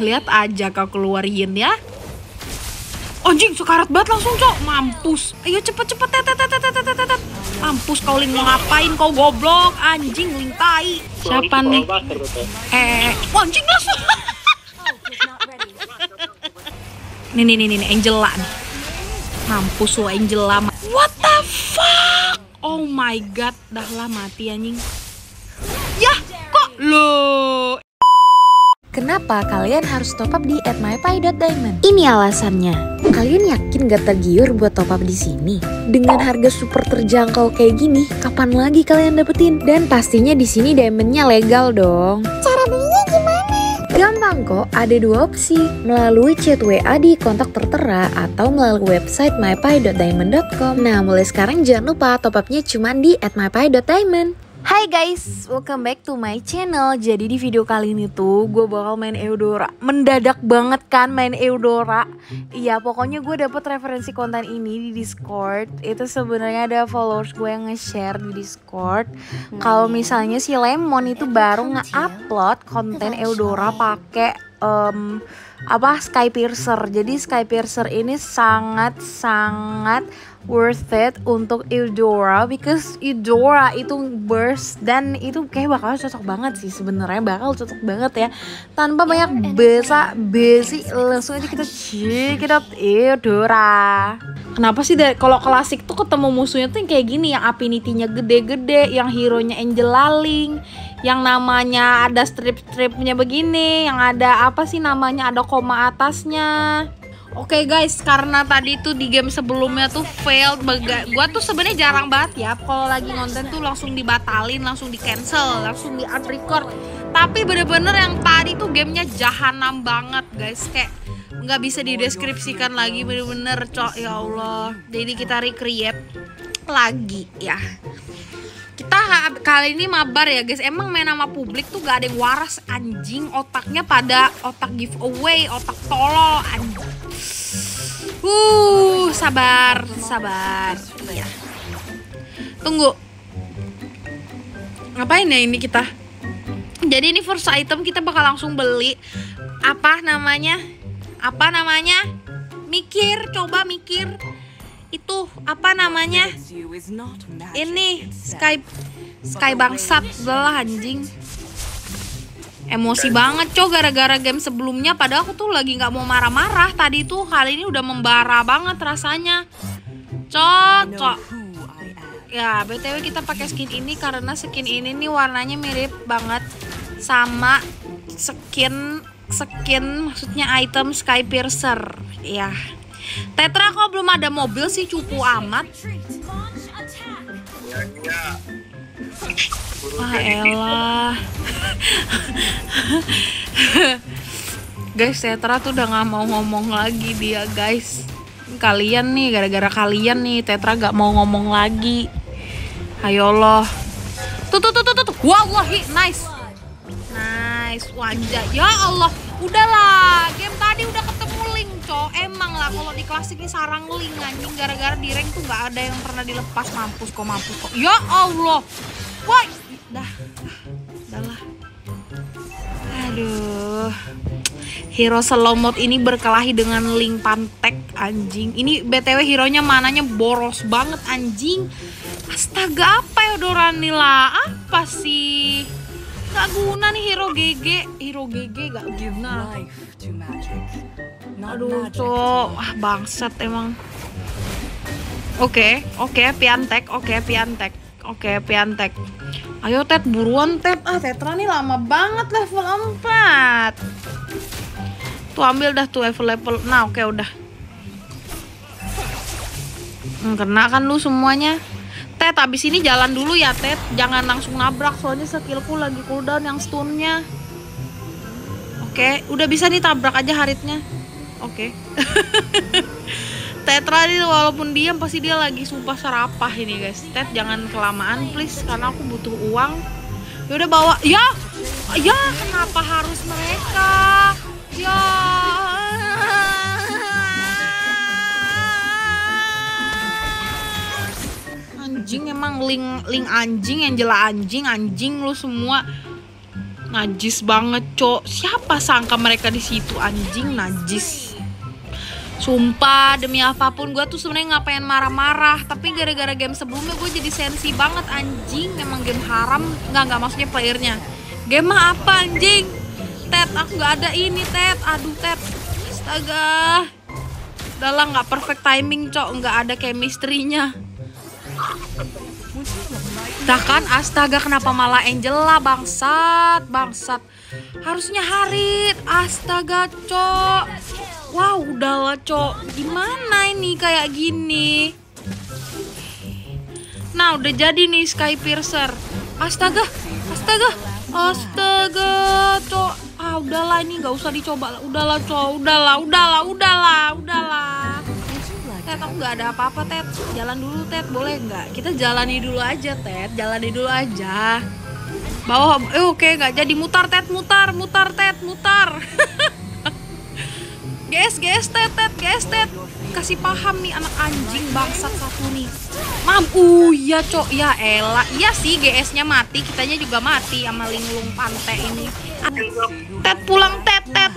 lihat aja kau keluar yin ya. Anjing sekarat banget langsung cok mampus. Ayo cepet cepet tet tet tet tet tet tet, tet. Mampus kau ling mau ngapain kau goblok anjing ling tai. Siapa nih? Eh, wah, anjing langsung. nih nih nih nih Angela nih. Mampus lo Angela. What the fuck? Oh my god, dah lah mati anjing. Yah, kok lo Kenapa kalian harus top up di @mypie.diamond? Ini alasannya. Kalian yakin gak tergiur buat top up di sini? Dengan harga super terjangkau kayak gini, kapan lagi kalian dapetin? Dan pastinya di sini diamondnya legal dong. Cara belinya gimana? Gampang kok, ada dua opsi. Melalui chat WA di kontak tertera atau melalui website mypie.diamond.com. Nah, mulai sekarang jangan lupa top upnya cuma di @mypie.diamond. Hai guys, welcome back to my channel. Jadi di video kali ini tuh gue bakal main Eudora. Mendadak banget kan main Eudora? Iya pokoknya gue dapet referensi konten ini di Discord. Itu sebenarnya ada followers gue yang nge-share di Discord. Kalau misalnya si Lemon itu baru nge-upload konten Eudora pakai um, apa Sky Piercer. Jadi Sky Piercer ini sangat sangat worth it untuk Eudora because Eudora itu burst dan itu kayak bakal cocok banget sih sebenarnya bakal cocok banget ya. Tanpa banyak besa besi langsung aja kita check it out Eudora. Kenapa sih dari kalau klasik tuh ketemu musuhnya tuh yang kayak gini yang affinity-nya gede-gede, yang hero-nya Angel Laling, yang namanya ada strip-stripnya begini, yang ada apa sih namanya ada koma atasnya. Oke okay guys, karena tadi tuh di game sebelumnya tuh failed, gua tuh sebenarnya jarang banget ya kalau lagi konten tuh langsung dibatalin, langsung di cancel, langsung di unrecord. Tapi bener-bener yang tadi tuh gamenya jahanam banget guys, kayak nggak bisa dideskripsikan lagi bener-bener cok ya Allah. Jadi kita recreate lagi ya kita kali ini mabar ya guys. Emang main nama publik tuh gak ada yang waras anjing. Otaknya pada otak giveaway otak tolol anjing. Uh sabar sabar. Ya tunggu. Ngapain ya ini kita? Jadi ini first item kita bakal langsung beli. Apa namanya? Apa namanya? Mikir coba mikir itu apa namanya? Ini sky sky bangsat. Belah anjing. Emosi banget cow gara-gara game sebelumnya. Padahal aku tuh lagi nggak mau marah-marah. Tadi tuh kali ini udah membara banget rasanya. Cocok. Ya btw kita pakai skin ini karena skin ini nih warnanya mirip banget sama skin skin maksudnya item sky piercer. Ya Tetra kok belum ada mobil sih cupu amat. Ah elah. guys, Tetra tuh udah nggak mau ngomong lagi dia, guys. Kalian nih, gara-gara kalian nih, Tetra gak mau ngomong lagi. Ayo loh. Tuh tuh tuh tuh tuh. Wallahi, nice. Nice, wajah. Ya Allah, udahlah. Game tadi udah link, cowok. Emang lah kalau di klasik ini sarang link anjing gara-gara di rank tuh nggak ada yang pernah dilepas mampus kok mampus kok. Ya Allah. Wah, dah. Udahlah. Aduh. Hero slow mode ini berkelahi dengan Link Pantek anjing. Ini BTW hero-nya mananya boros banget anjing. Astaga apa ya Doranila? Apa sih? Gak guna nih hero GG. Hero GG gak guna. Aduh, cok. Wah, bangsat emang. Oke, okay, oke, okay, Piantek, oke, okay, Piantek. Oke, okay, Piantek. Ayo Ted, buruan Ted. Ah, Tetra nih lama banget level 4. Tuh ambil dah tuh level-level. Nah, oke okay, udah. Hmm, kena kan lu semuanya. Ted, abis ini jalan dulu ya, Ted. Jangan langsung nabrak, soalnya skillku lagi cooldown yang stunnya. Oke, okay, udah bisa nih tabrak aja haritnya. Oke. Okay. Tetra ini walaupun diam pasti dia lagi sumpah serapah ini guys. Ted jangan kelamaan please karena aku butuh uang. Ya udah bawa. Ya. Ya, kenapa harus mereka? Ya. Anjing emang link link anjing yang jela anjing anjing lu semua. Najis banget, cok. Siapa sangka mereka di situ anjing najis. Sumpah demi apa pun gue tuh sebenarnya ngapain marah-marah. Tapi gara-gara game sebelumnya gue jadi sensi banget anjing. Emang game haram. Nggak nggak maksudnya playernya. Game apa anjing? Ted aku nggak ada ini Ted. Aduh Ted. Astaga. Udah lah nggak perfect timing cok. Nggak ada chemistry-nya Dah kan astaga kenapa malah Angela bangsat bangsat. Harusnya Harit astaga cok. Wow udahlah cok. Gimana ini kayak gini? Nah udah jadi nih Sky Piercer. Astaga astaga astaga cok. Ah udahlah ini nggak usah dicoba lah. Udahlah cok. Udahlah udahlah udahlah udahlah Ted aku nggak ada apa-apa Ted jalan dulu Ted boleh nggak? Kita jalani dulu aja Ted jalani dulu aja. Bawah eh oke nggak jadi. Mutar Ted mutar mutar Ted mutar. Guys guys Ted Ted guys Ted kasih paham nih anak anjing bangsat satu nih. Mampu ya cok. Ya Ella. Iya sih GS nya mati. Kitanya juga mati sama linglung pantai ini. Ted pulang Ted Ted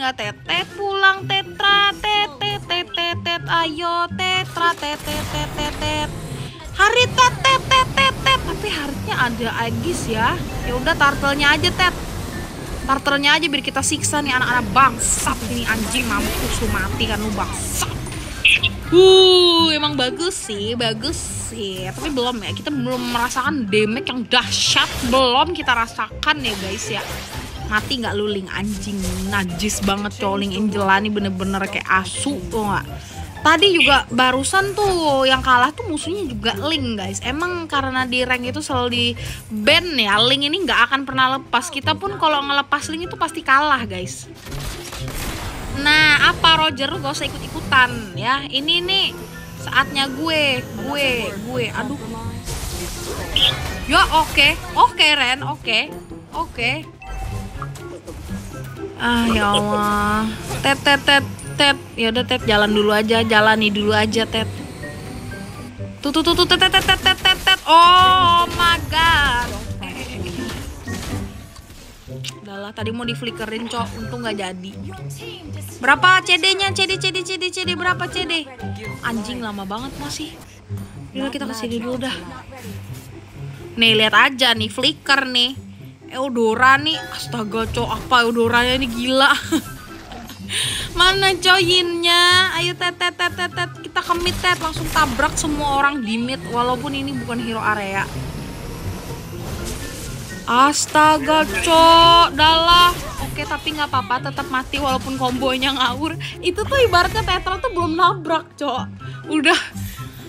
nggak Ted pulang Tetra Ted Ted Ted ayo Tetra Ted Ted Ted hari Ted Ted Ted tapi harinya ada Agis ya ya udah turtle-nya aja Ted turtle-nya aja biar kita siksa nih anak-anak bangsat ini anjing mampus lu mati kan lu bangsat Uh, emang bagus sih, bagus sih. Tapi belum ya, kita belum merasakan damage yang dahsyat. Belum kita rasakan ya guys ya. Mati nggak luling anjing, najis banget coling Angela nih bener-bener kayak asu tuh nggak. Tadi juga barusan tuh yang kalah tuh musuhnya juga Link guys. Emang karena di rank itu selalu di ban ya, Link ini nggak akan pernah lepas. Kita pun kalau ngelepas Link itu pasti kalah guys. Nah, apa Roger gak usah ikut-ikutan ya. Ini nih saatnya gue, gue, gue. Aduh. Ya oke, oke Ren, oke, oke. Ah ya Allah. Tet tet tet tet. Ya udah tet jalan dulu aja, jalani dulu aja tet. Tuh tuh tuh tuh tet tet tet tet tet tet. Oh my god. Udahlah, tadi mau di flickerin cok, untung nggak jadi. Berapa CD-nya? CD, CD, CD, CD, berapa CD? Anjing lama banget masih. Yaudah kita ke sini dulu dah. Nih lihat aja nih flicker nih. Eudora nih, astaga cok apa Eudoranya ini gila. Mana coyinnya? Ayo tet tet tet kita kemit tet langsung tabrak semua orang di mid walaupun ini bukan hero area. Astaga, cok, dalah. Oke, tapi nggak apa-apa, tetap mati walaupun kombonya ngawur. Itu tuh ibaratnya Tetra tuh belum nabrak, cok. Udah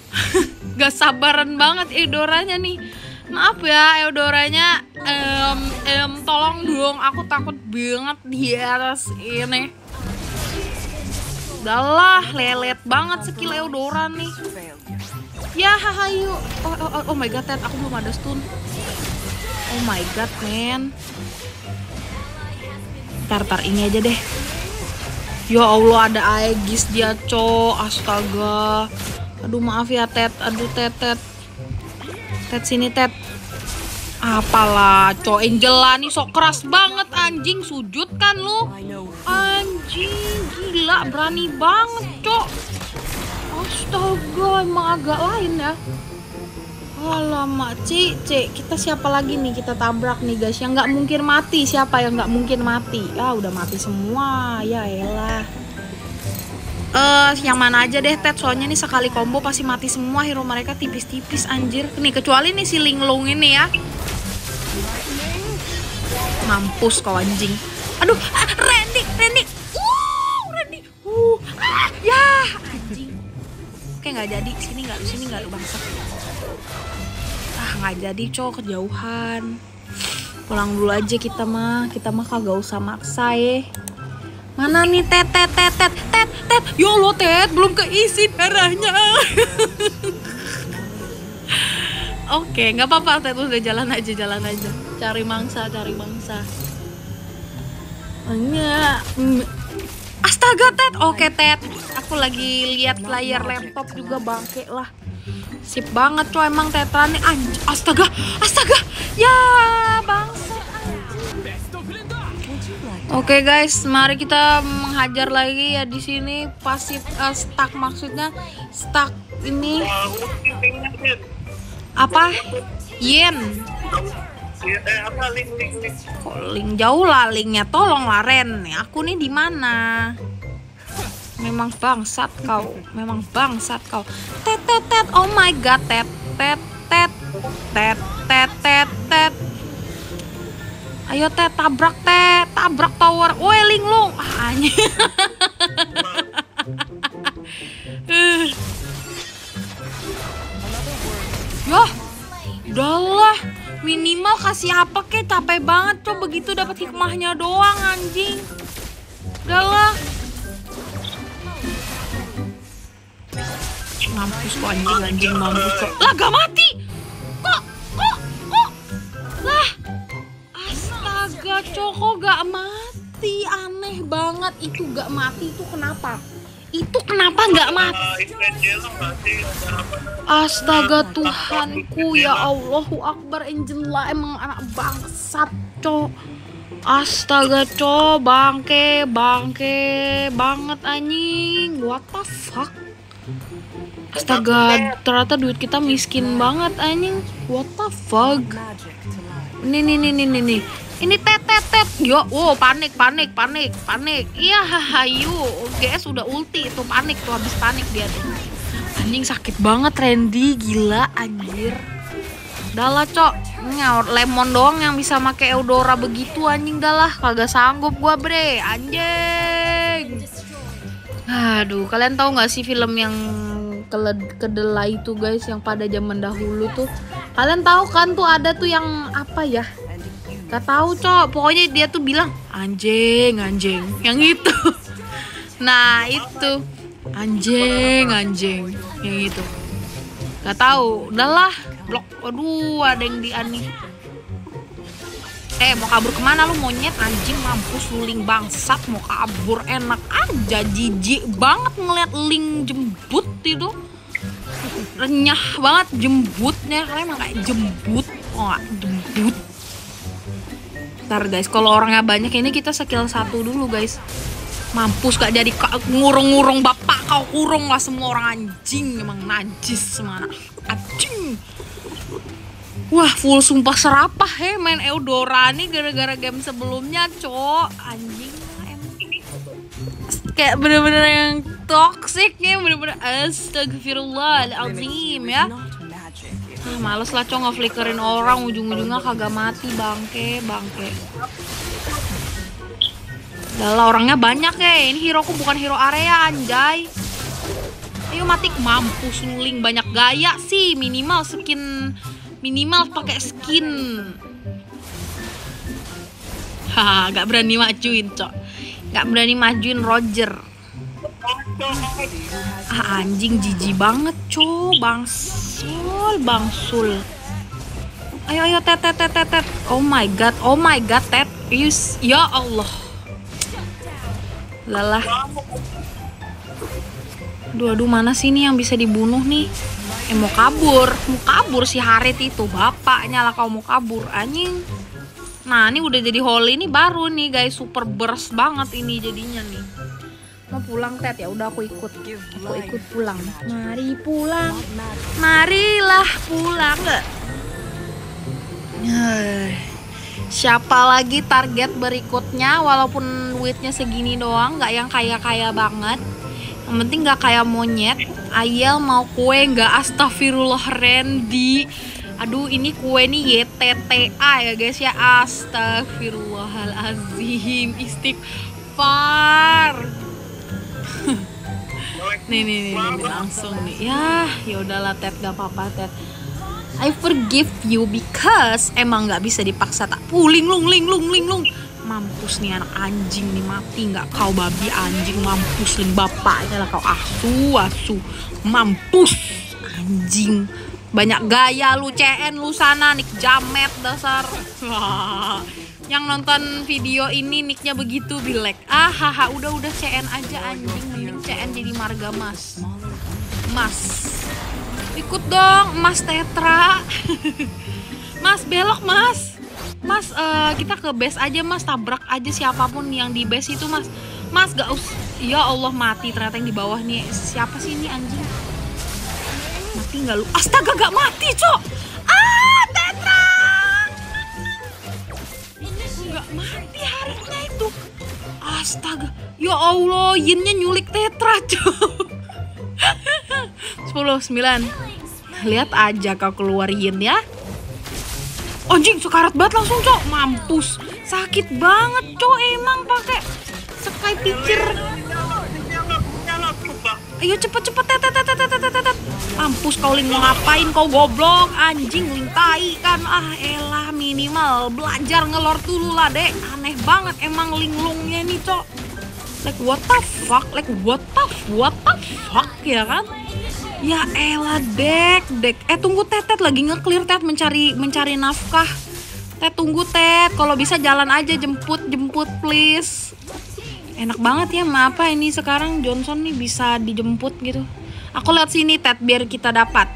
gak sabaran banget Eudoranya nih. Maaf ya, Eudoranya, em, em, tolong dong, aku takut banget di atas ini. Dalah, lelet banget skill Eudora nih. Ya, hahayu. Oh, oh, oh, oh my god, Ted, aku belum ada stun. Oh my god, man. Tar-tar ini aja deh. Ya Allah, ada Aegis dia, co. Astaga. Aduh, maaf ya, Ted. Aduh, Ted, Ted. Ted, sini, Ted. Apalah, co. Angela nih sok keras banget, anjing. Sujud kan lu? Anjing, gila. Berani banget, co. Astaga, emang agak lain ya. Alamak, Cice, kita siapa lagi nih kita tabrak nih guys Yang nggak mungkin mati, siapa yang nggak mungkin mati Ah udah mati semua, ya elah uh, yang mana aja deh Ted. Soalnya nih sekali combo pasti mati semua Hero mereka tipis-tipis anjir. Nih kecuali nih si Linglung ini ya. Mampus kau anjing. Aduh, ah, Randy, Randy. Uh, Randy. Uh, ah, ya Anjing. Oke nggak jadi, sini nggak, sini nggak lu bangsat. Ah nggak jadi cowok kejauhan. Pulang dulu aja kita mah. Kita mah kagak usah maksa ya mana nih tet tet tet tet. Ya Allah tet belum keisi darahnya. Oke nggak apa-apa tet. Udah jalan aja jalan aja. Cari mangsa cari mangsa. Enggak. Astaga Ted, oke Ted, aku lagi lihat layar laptop juga bangke lah. Sip banget coy emang tetra nih anj astaga astaga. Ya bangsa Oke guys, mari kita menghajar lagi ya di sini pasif uh, stuck maksudnya stuck ini apa? Yen. Kok link jauh lah linknya tolong lah Ren. Aku nih di mana? Memang bangsat kau, memang bangsat kau. Tet tet tet, oh my god, tet tet tet tet tet tet. Ayo tet tabrak tet, tabrak tower. Woi ling lu. Ah, anjing. Udahlah. Minimal kasih apa kek capek banget coba begitu dapat hikmahnya doang anjing. Udahlah. Mampus kok anjing anjing mampus kok. Lah gak mati. Coko gak mati. Aneh banget. Itu gak mati itu kenapa? Itu kenapa gak mati? Astaga Tuhanku ya Allahu Akbar. Angela emang anak bangsat cok. Astaga cok. Bangke bangke banget anjing. What the fuck? Astaga ternyata duit kita miskin banget anjing. What the fuck? Nih nih nih nih nih nih ini tet tet tet yo wow panik panik panik panik. Iya hahayu GS udah ulti tuh panik tuh habis panik dia tuh. Anjing sakit banget Randy. Gila anjir. Udah lah cok. Nyaur lemon doang yang bisa make Eudora begitu anjing. Dah lah Kagak sanggup gua bre. Anjing. Aduh kalian tahu nggak sih film yang kedelai itu guys? Yang pada zaman dahulu tuh. Kalian tahu kan tuh ada tuh yang apa ya Gak tahu cok. Pokoknya dia tuh bilang anjing anjing. Yang itu. Nah itu. Anjing anjing. Yang itu. Gak tahu. Udahlah blok. Aduh ada yang di ani. Eh mau kabur ke mana lu monyet? Anjing mampus luling bangsat. Mau kabur enak aja. Jijik banget ngeliat ling jembut itu. Renyah banget jembutnya. Karena emang kayak jembut. Oh jembut Ntar guys, kalau orangnya banyak ini kita skill satu dulu guys. Mampus gak jadi ngurung-ngurung bapak kau kurung lah semua orang. Anjing emang najis semua anak. Anjing. Wah full sumpah serapah he main Eudora nih gara-gara game sebelumnya cok. Anjing emang kayak bener-bener yang toxic nih bener-bener. Astagfirullahaladzim ya Ah, males lah cong ngeflickerin orang ujung-ujungnya kagak mati bangke bangke. Udah lah orangnya banyak ya. Ini hero ku bukan hero area anjay. Ayo mati mampus nuling banyak gaya sih minimal skin minimal pakai skin. Haha gak berani majuin cok. Gak berani majuin Roger. Ah anjing jijik banget co bangsul bangsul ayo ayo tet tet tet tet oh my god oh my god tet. Yus, ya Allah. Lalah aduh aduh mana sih nih yang bisa dibunuh nih? Eh mau kabur. Mau kabur si Harit itu bapaknya lah kau mau kabur anjing. Nah ini udah jadi holy ini baru nih guys. Super burst banget ini jadinya nih mau pulang Ted ya udah aku ikut. Aku ikut pulang. Mari pulang. Marilah pulang. Siapa lagi target berikutnya? Walaupun duitnya segini doang nggak yang kaya kaya banget. Yang penting nggak kayak monyet. Ayel mau kue nggak? Astagfirullah Randy aduh ini kue nih YTTA ya guys ya. Astagfirullahalazim istighfar nih nih nih, nih, nih, langsung nih. Ya ya udahlah Ted. Gak apa-apa Ted. I forgive you because emang nggak bisa dipaksa. Tak puling lung ling lung ling lung. Mampus nih anak anjing nih mati nggak kau babi anjing mampus ling bapaknya lah kau asu asu. Mampus anjing. Banyak gaya lu CN lu sana nik jamet dasar. yang nonton video ini nicknya begitu bilek ah haha udah udah CN aja anjing mending CN jadi marga mas mas Ikut dong, Mas Tetra. mas belok, Mas. Mas, eh, kita ke base aja, Mas. Tabrak aja siapa pun yang di base itu, Mas. Mas, gak us. Ya Allah mati ternyata yang di bawah nih. Siapa sih ini anjing? Mati nggak lu? Astaga, gak mati, Cok. Mati harinya itu. Astaga. Ya Allah, Yinnya nyulik Tetra. 10, 9 Lihat aja kau keluar Yin ya Anjing sekarat banget langsung cok Mampus Sakit banget cok emang pakai Sky berubah. Ayo cepet cepet tet tet Mampus kau Ling mau ngapain kau goblok? Anjing Ling tai kan? Ah elah minimal. Belajar ngelor dulu lah dek. Aneh banget emang linglungnya nih cok. Like what the fuck? Like what the what the fuck ya kan? Ya elah dek dek. Eh tunggu tetet lagi nge-clear tet mencari mencari nafkah. Tet tunggu tet. Kalau bisa jalan aja jemput jemput please. Enak banget ya ma apa ini sekarang? Johnson nih bisa dijemput gitu Aku lihat sini tet biar kita dapat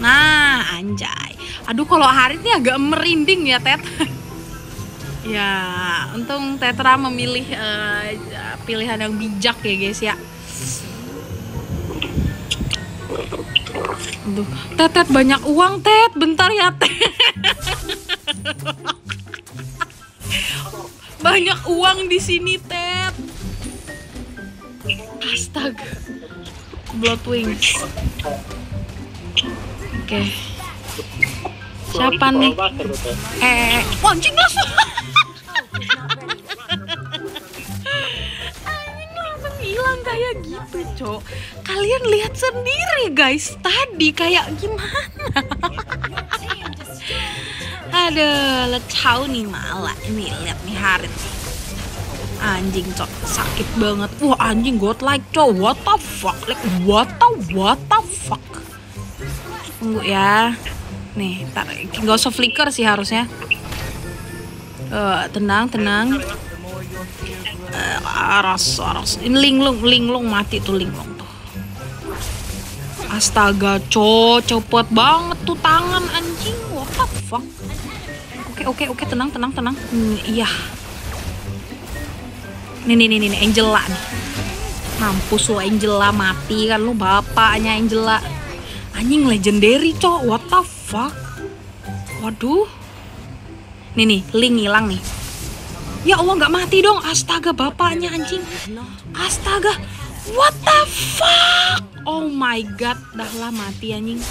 Nah anjay Aduh kalau hari ini agak merinding ya tet Ya untung Tetra memilih eh, pilihan yang bijak ya guys ya Aduh, Tetet banyak uang, Tet. Bentar ya, Tet. banyak uang di sini, Tet. Astaga. Blood Wings. Oke. Siapa nih? Eh, anjing langsung. Anjing langsung hilang kayak gitu, Cok. Kalian lihat sendiri, guys. Tadi kayak gimana? Aduh, lecau nih malah. Nih, lihat nih Harit. Anjing, Cok. Sakit banget. Wah, anjing godlike, Cok. What the fuck? Like, what the, what the fuck? Tunggu ya. Nih, tar, gak usah flicker sih harusnya. Eh, tenang, tenang. Eh, aras, aras. Ini linglung, linglung mati tuh linglung tuh. Astaga, co, cepet banget tuh tangan anjing. What the fuck? Oke, oke, oke, tenang, tenang, tenang. Hmm, iya. Nih, nih, nih, nih, Angela nih. Mampus lu Angela mati kan lu bapaknya Angela. Anjing legendary, cok. What the fuck? Waduh. Nih nih, link hilang nih. Ya Allah nggak mati dong. Astaga bapaknya anjing. Astaga. What the fuck? Oh my god, dah lah mati anjing.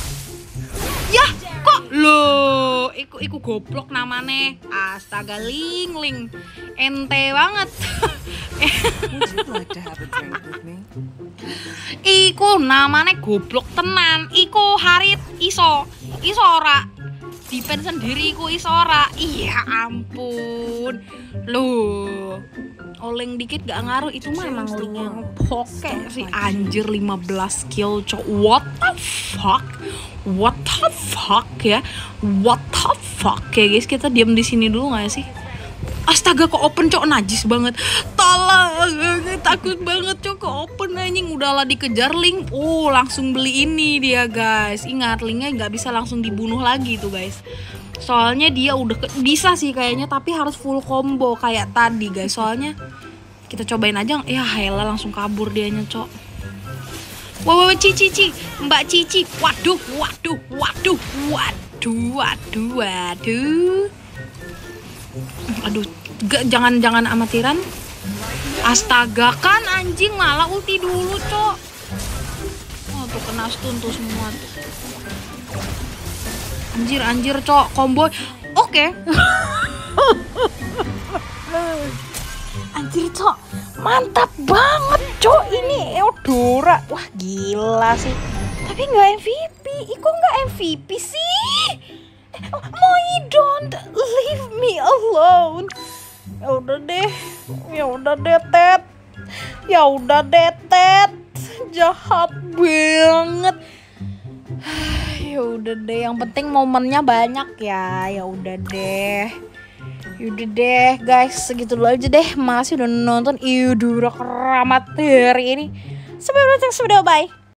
Ya, kok lo iku iku goblok namanya. Astaga ling ling. Ente banget. Would you like to have a drink with me? Iku namanya goblok tenan. Iku Harit iso. Iso ora. Dipen sendiri iku iso ora. Iya ampun. Loh. Oleng dikit gak ngaruh itu mah emang yang poke sih anjir 15 kill cok what the fuck what the fuck ya what the fuck ya guys kita diam di sini dulu gak sih Astaga kok open cok? Najis banget. Tolong Takut banget cok kok open anjing. Udahlah dikejar link. Oh langsung beli ini dia guys. Ingat linknya nggak bisa langsung dibunuh lagi tuh guys. Soalnya dia udah bisa sih kayaknya Tapi harus full combo kayak tadi guys. Soalnya kita cobain aja Ya Hela langsung kabur dianya cok. Wah, wah, Cici, Cici, Mbak Cici, waduh, waduh, waduh, waduh, waduh, waduh. Aduh, gak, jangan jangan amatiran. Astaga kan anjing malah ulti dulu, Cok. Oh, tuh kena stun tuh semua. Anjir, anjir, Cok. Combo. Oke. anjir, Cok. Mantap banget, Cok. Ini Eudora. Wah, gila sih. Tapi nggak MVP. Iko nggak MVP sih. Moi, don't leave me alone. Ya udah deh, ya udah deh Ted, ya udah deh Ted, jahat banget. Ya udah deh, yang penting momennya banyak ya. Ya udah deh. Yaudah deh guys, segitu dulu aja deh. Masih udah nonton Eudora Keramat hari ini. Sampai berjumpa, sudah bye.